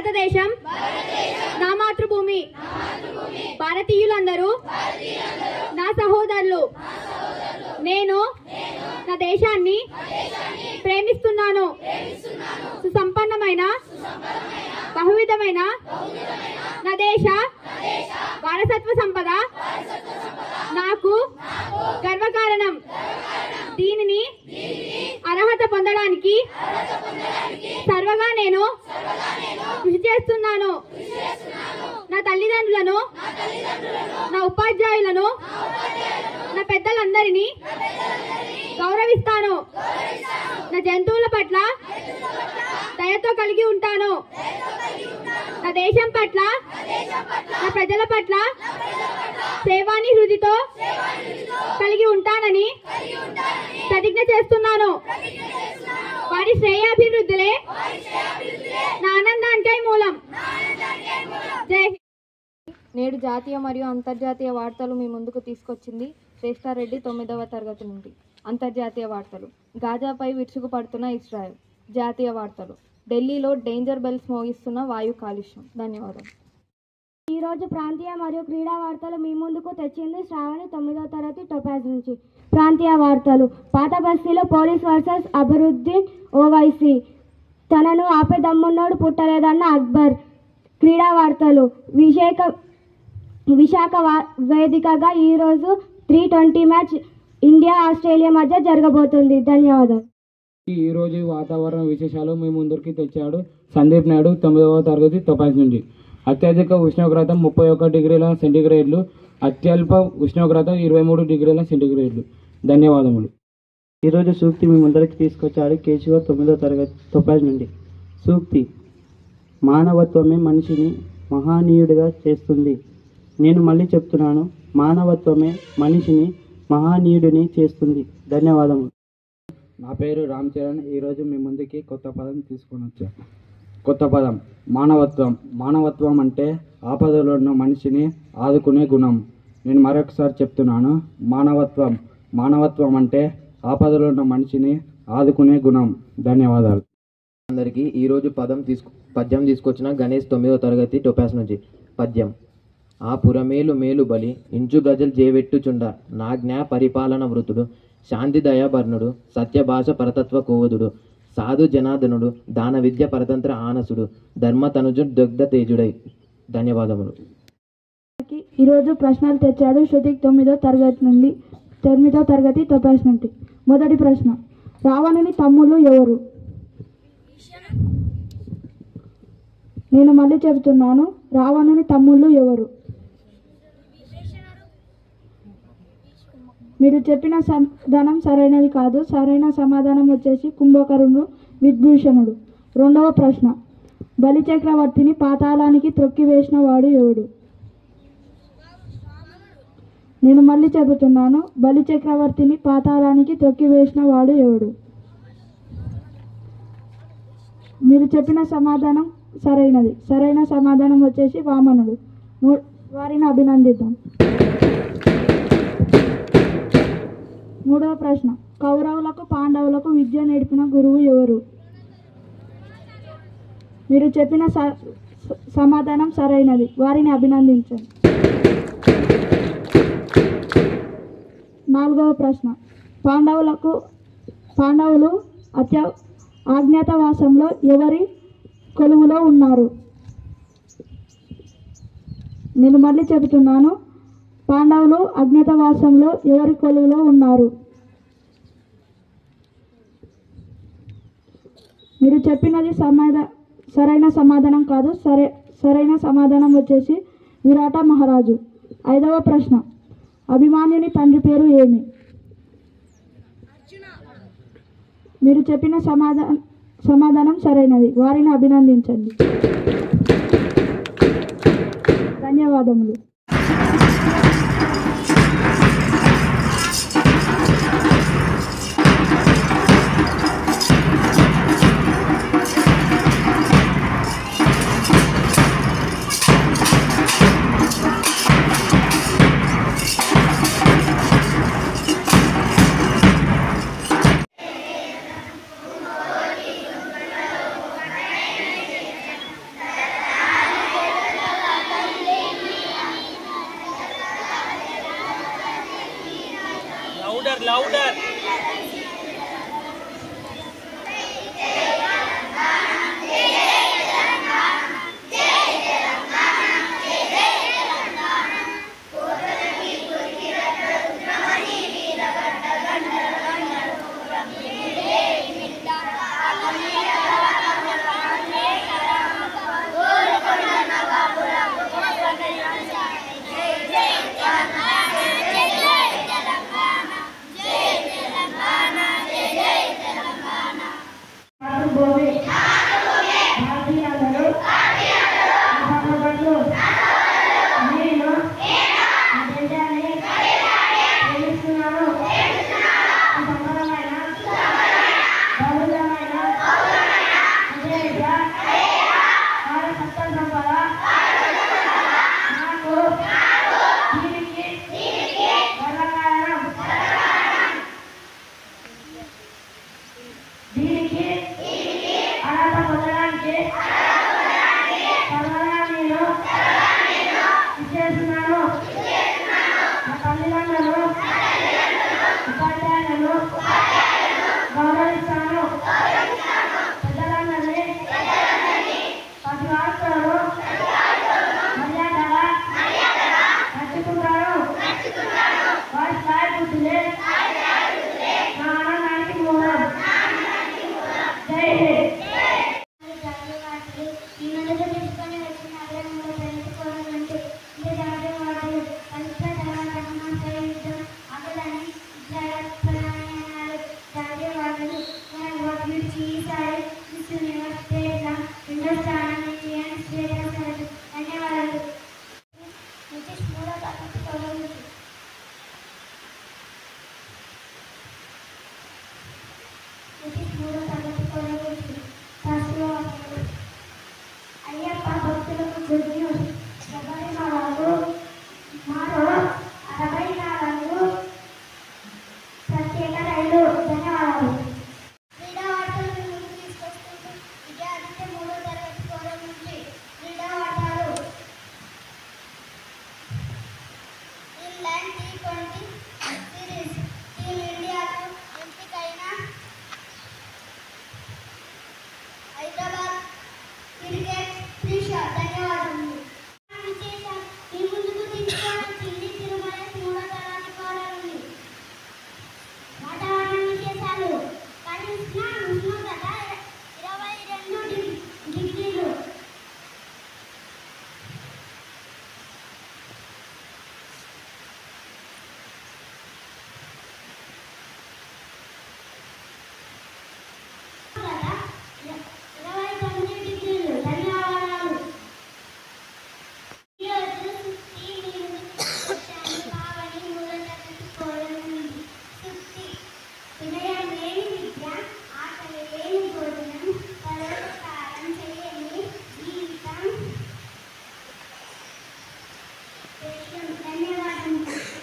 భారతదేశం. నా మాతృభూమి భారతీయులందరూ. నా సహోదరులు. నేను నా దేశాన్ని ప్రేమిస్తున్నాను. సుసంపన్నమైన బహువిధమైన నా దేశ వారసత్వ సంపద. నాకు గర్వకారణం. దీనిని అర్హత పొందడానికి సర్వగా నేను కృషి చేస్తున్నాను నా తల్లిదండ్రులను నా ఉపాధ్యాయులను నా పెద్దలందరినీ గౌరవిస్తాను నా జంతువుల పట్ల దయతో కలిగి ఉంటాను. నా దేశం పట్ల నా ప్రజల పట్ల సేవాని హృదితో కలిగి ఉంటానని ప్రతిజ్ఞ చేస్తున్నాను. వారి శ్రేయాభివృద్ధులే నా ఆనందానికై మూలం. జై నేడు జాతీయ మరియు అంతర్జాతీయ వార్తలు మీ ముందుకు తీసుకొచ్చింది శ్రేష్టారెడ్డి తొమ్మిదవ తరగతి నుండి. అంతర్జాతీయ వార్తలు. గాజాపై విరుచుకుపడుతున్న ఇస్రాయెల్. జాతీయ వార్తలు. ఢిల్లీలో డేంజర్ బెల్స్ మోగిస్తున్న వాయు కాలుష్యం. ధన్యవాదాలు. ఈరోజు ప్రాంతీయ మరియు క్రీడా వార్తలు మీ ముందుకు తెచ్చింది శ్రావణి తొమ్మిదవ తరగతి టొపాజ్ నుంచి. ప్రాంతీయ వార్తలు. పాత బస్తీలో పోలీస్ వర్సెస్ అభివృద్ధి ఓవైసీ. తనను ఆపేదమ్మున్నోడు పుట్టలేదన్న అక్బర్. క్రీడా వార్తలు. విశాఖ విశాఖ వేదికగా ఈరోజు three twenty match India Australia మధ్య జరగబోతుంది. ధన్యవాదాలు. ఈ రోజు వాతావరణ విశేషాలు మీ ముందరికి తెచ్చాడు సందీప్ నాయుడు తొమ్మిదవ తరగతి తొపాజ్ నుండి. అత్యధిక ఉష్ణోగ్రత ముప్పై ఒక్క డిగ్రీల సెంటీగ్రేడ్లు అత్యల్ప ఉష్ణోగ్రత ఇరవై మూడు డిగ్రీల సెంటీగ్రేడ్లు. ధన్యవాదములు. ఈరోజు సూక్తి మీ ముందరికి తీసుకొచ్చాడు కేశవ తొమ్మిదో తరగతి తొపాజ్ నుండి. సూక్తి మానవత్వమే మనిషిని మహానీయుడిగా చేస్తుంది. నేను మళ్ళీ చెప్తున్నాను మానవత్వమే మనిషిని మహానీయుడిని చేస్తుంది. ధన్యవాదములు. నా పేరు రామ్ చరణ్. ఈరోజు మీ ముందుకి కొత్త పదం తీసుకొని వచ్చా. కొత్త పదం. మానవత్వం. మానవత్వం అంటే ఆపదలో ఉన్న మనిషిని ఆదుకునే గుణం. నేను మరొకసారి చెప్తున్నాను. మానవత్వం. మానవత్వం అంటే ఆపదలో ఉన్న మనిషిని ఆదుకునే గుణం. ధన్యవాదాలు. అందరికీ ఈరోజు పదం తీసుకు పద్యం తీసుకొచ్చిన గణేష్ తొమ్మిదో తరగతి టొపాస్ నుంచి. పద్యం. ఆ పురమేలు మేలు బలి ఇంచు గజలు జేవెట్టుచుండ నాజ్ఞా పరిపాలన వృతుడు. శాంతి దయాభర్ణుడు సత్యభాష పరతత్వ కోవదుడు. సాధు జనార్దనుడు దాన విద్య పరతంత్ర ఆనసుడు. ధర్మ తనుజు దగ్ధ తేజుడై. ధన్యవాదములు. ఈరోజు ప్రశ్నలు తెచ్చాడు శృతి తొమ్మిదో తరగతి నుండి. తొమ్మిదో తరగతి తొపాస్ నుండి మొదటి ప్రశ్న. రావణుని తమ్ముళ్ళు ఎవరు? నేను మళ్ళీ చెబుతున్నాను. రావణుని తమ్ముళ్ళు ఎవరు? మీరు చెప్పిన సమాధానం సరైనది కాదు. సరైన సమాధానం వచ్చేసి కుంభకరుణుడు విద్భూషణుడు. రెండవ ప్రశ్న. బలి చక్రవర్తిని పాతాళానికి త్రొక్కివేసిన వాడు ఎవడు? నేను మళ్ళీ చెబుతున్నాను. బలి చక్రవర్తిని పాతాళానికి త్రొక్కివేసిన వాడు ఎవడు? మీరు చెప్పిన సమాధానం సరైనది. సరైన సమాధానం వచ్చేసి వామనుడు. వారిని అభినందిద్దాం. మూడవ ప్రశ్న. కౌరవులకు పాండవులకు విద్య నేర్పిన గురువు ఎవరు? మీరు చెప్పిన స- సమాధానం సరైనది. వారిని అభినందించండి. నాలుగవ ప్రశ్న. పాండవులకు పాండవులు అత్య ఆజ్ఞాతవాసంలో ఎవరి కొలువులో ఉన్నారు? నేను మళ్ళీ చెబుతున్నాను. పాండవులు అజ్ఞాతవాసంలో ఎవరి కొలువులో ఉన్నారు? మీరు చెప్పినది సమాధ సరైన సమాధానం కాదు. సరే సరైన సమాధానం వచ్చేసి విరాట మహారాజు. ఐదవ ప్రశ్న. అభిమాన్యుని తండ్రి పేరు ఏమి? మీరు చెప్పిన సమాధానం సమాధానం సరైనది. వారిని అభినందించండి. ధన్యవాదములు. louder. దేశం